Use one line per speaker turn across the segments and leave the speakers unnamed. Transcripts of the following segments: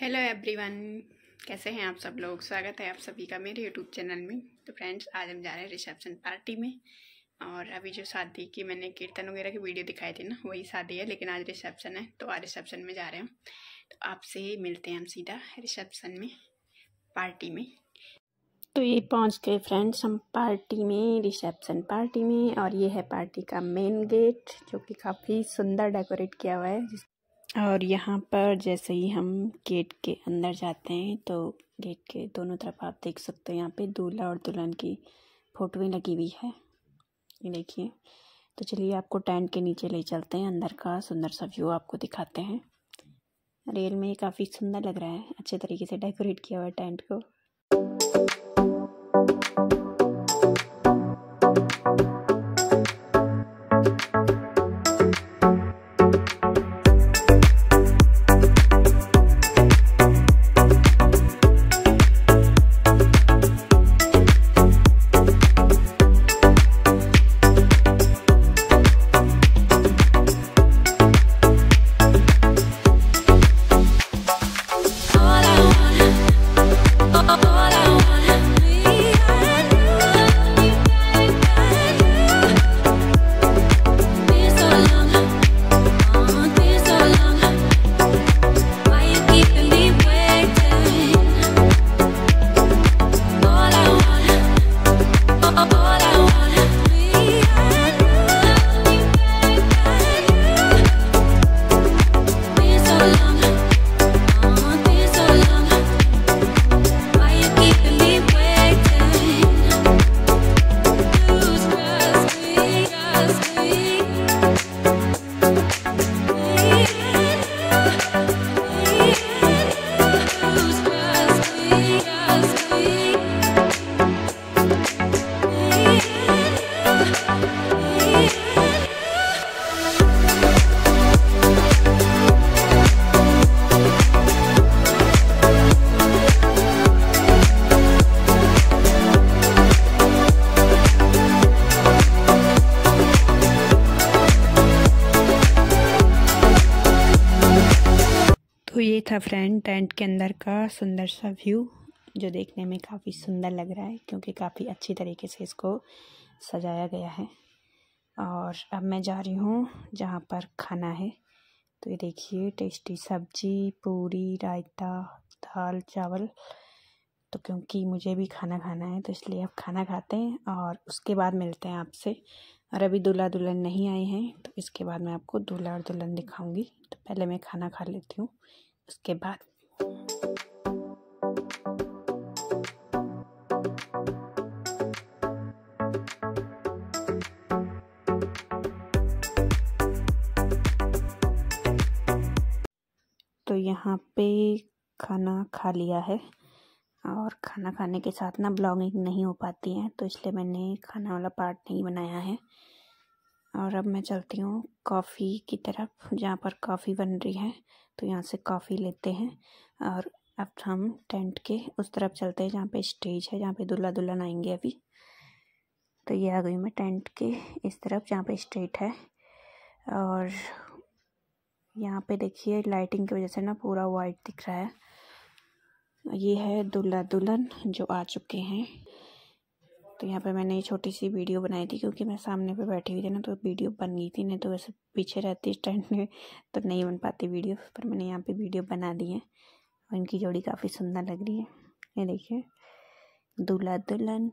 Everyone कैसे हैं आप सब लोग? स्वागत है आप सभी का मेरे यूट्यूब चैनल में। तो फ्रेंड्स आज हम जा रहे हैं रिसेप्शन पार्टी में। और अभी जो शादी की मैंने कीर्तन वगैरह की वीडियो दिखाई थी ना, वही शादी है, लेकिन आज रिसेप्शन है तो आज रिसेप्शन में जा रहे हैं तो आपसे मिलते हैं हम सीधा रिसेप्शन में पार्टी में। तो ये पहुँच गए फ्रेंड्स हम पार्टी में रिसेप्शन पार्टी में, और ये है पार्टी का मेन गेट जो कि काफ़ी सुंदर डेकोरेट किया हुआ है और यहाँ पर जैसे ही हम गेट के अंदर जाते हैं तो गेट के दोनों तरफ़ आप देख सकते हैं, यहाँ पे दूल्हा और दुल्हन की फोटोएँ लगी हुई है। ये देखिए तो चलिए आपको टेंट के नीचे ले चलते हैं, अंदर का सुंदर सा व्यू आपको दिखाते हैं। रियल में काफ़ी सुंदर लग रहा है, अच्छे तरीके से डेकोरेट किया हुआ है टेंट को। तो था फ्रेंड टेंट के अंदर का सुंदर सा व्यू, जो देखने में काफ़ी सुंदर लग रहा है, क्योंकि काफ़ी अच्छी तरीके से इसको सजाया गया है। और अब मैं जा रही हूँ जहाँ पर खाना है। तो ये देखिए, टेस्टी सब्ज़ी, पूरी, रायता, दाल, चावल। तो क्योंकि मुझे भी खाना खाना है तो इसलिए अब खाना खाते हैं और उसके बाद मिलते हैं आपसे। और अभी दूल्हा दुल्हन नहीं आए हैं तो इसके बाद मैं आपको दूल्हा और दुल्हन दिखाऊँगी। तो पहले मैं खाना खा लेती हूँ। उसके बाद तो यहाँ पे खाना खा लिया है और खाना खाने के साथ ना ब्लॉगिंग नहीं हो पाती है तो इसलिए मैंने खाना वाला पार्ट नहीं बनाया है। और अब मैं चलती हूँ कॉफ़ी की तरफ़, जहाँ पर कॉफ़ी बन रही है। तो यहाँ से कॉफ़ी लेते हैं और अब हम टेंट के उस तरफ़ चलते हैं, जहाँ पे स्टेज है, जहाँ पे दूल्हा दुल्हन आएँगे अभी। तो ये आ गई मैं टेंट के इस तरफ़, जहाँ पे स्टेट है। और यहाँ पे देखिए, लाइटिंग की वजह से ना पूरा वाइट दिख रहा है। ये है दूल्हा दुल्हन जो आ चुके हैं। तो यहाँ पे मैंने ये छोटी सी वीडियो बनाई थी क्योंकि मैं सामने पे बैठी हुई थी ना तो वीडियो बन गई थी, नहीं तो वैसे पीछे रहती स्टैंड में तो नहीं बन पाती वीडियो, पर मैंने यहाँ पे वीडियो बना दी है। और इनकी जोड़ी काफ़ी सुंदर लग रही है। ये देखिए, दूल्हा दुल्हन।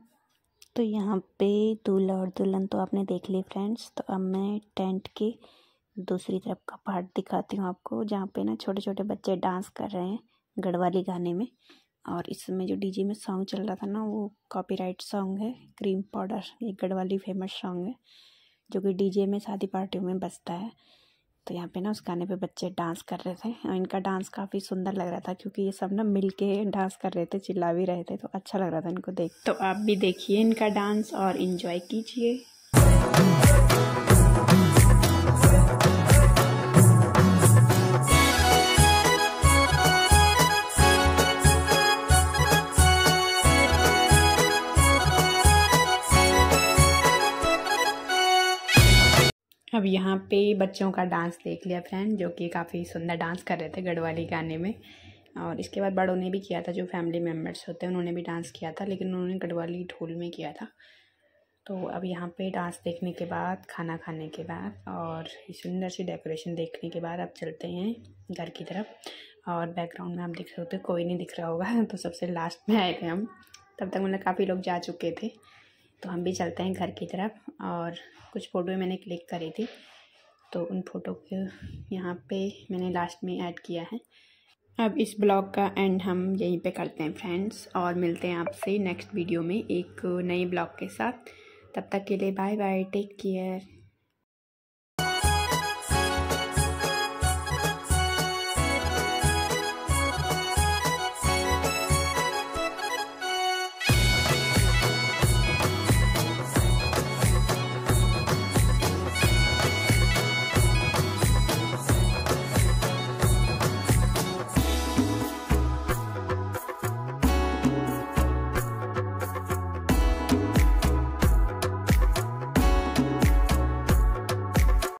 तो यहाँ पे दूल्हा और दुल्हन तो आपने देख ली फ्रेंड्स तो अब मैं टेंट के दूसरी तरफ़ का पार्ट दिखाती हूँ आपको, जहाँ पे ना छोटे छोटे बच्चे डांस कर रहे हैं गढ़वाली गाने में। और इस समय जो डीजे में सॉन्ग चल रहा था ना, वो कॉपीराइट सॉन्ग है क्रीम पाउडर ये गढ़वाली फ़ेमस सॉन्ग है, जो कि डीजे में शादी पार्टियों में बजता है। तो यहाँ पे ना उस गाने पे बच्चे डांस कर रहे थे, और इनका डांस काफ़ी सुंदर लग रहा था, क्योंकि ये सब ना मिल के डांस कर रहे थे, चिल्ला भी रहे थे तो अच्छा लग रहा था इनको देख। तो आप भी देखिए इनका डांस और इन्जॉय कीजिए। अब यहाँ पे बच्चों का डांस देख लिया फ्रेंड, जो कि काफ़ी सुंदर डांस कर रहे थे गढ़वाली गाने में। और इसके बाद बड़ों ने भी किया था, जो फैमिली मेंबर्स होते हैं, उन्होंने भी डांस किया था, लेकिन उन्होंने गढ़वाली ढोल में किया था। तो अब यहाँ पे डांस देखने के बाद, खाना खाने के बाद, और सुंदर सी डेकोरेशन देखने के बाद अब चलते हैं घर की तरफ़। और बैकग्राउंड में आप देख सकते हो, कोई नहीं दिख रहा होगा तो सबसे लास्ट में आए थे हम। तब तक मतलब काफ़ी लोग जा चुके थे। तो हम भी चलते हैं घर की तरफ़ और कुछ फ़ोटो मैंने क्लिक करी थी। तो उन फ़ोटो को यहाँ पे मैंने लास्ट में ऐड किया है। अब इस ब्लॉग का एंड हम यहीं पे करते हैं फ्रेंड्स और मिलते हैं आपसे नेक्स्ट वीडियो में एक नए ब्लॉग के साथ। तब तक के लिए बाय बाय टेक केयर